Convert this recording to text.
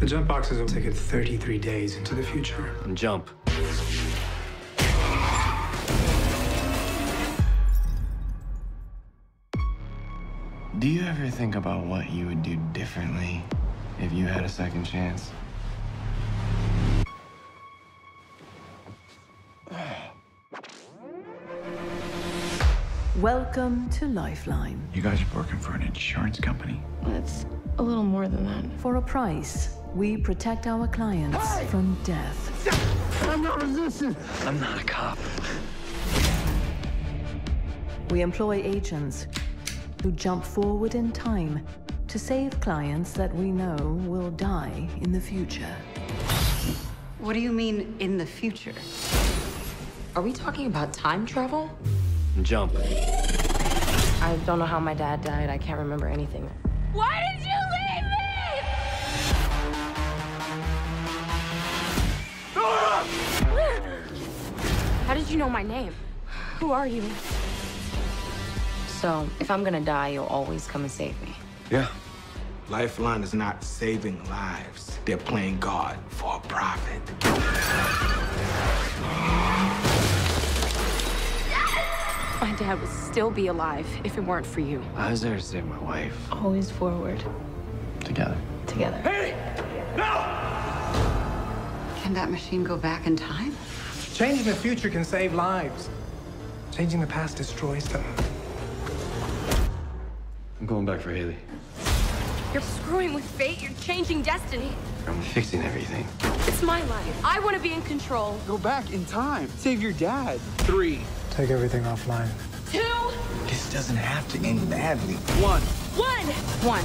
The jump boxes will take it 33 days into the future. And jump. Do you ever think about what you would do differently if you had a second chance? Welcome to Lifeline. You guys are working for an insurance company? It's a little more than that. For a price, we protect our clients from death. I'm not resistant. I'm not a cop. We employ agents who jump forward in time to save clients that we know will die in the future. What do you mean, in the future? Are we talking about time travel? And jump. I don't know how my dad died. I can't remember anything. Why did you know my name? Who are you? So, if I'm gonna die, you'll always come and save me. Yeah. Lifeline is not saving lives. They're playing God for a profit. My dad would still be alive if it weren't for you. I was there to save my wife. Always forward. Together. Together. Hey! No! Can that machine go back in time? Changing the future can save lives. Changing the past destroys them. I'm going back for Haley. You're screwing with fate. You're changing destiny. I'm fixing everything. It's my life. I want to be in control. Go back in time. Save your dad. Three. Take everything offline. Two, This doesn't have to end badly. One. one, one.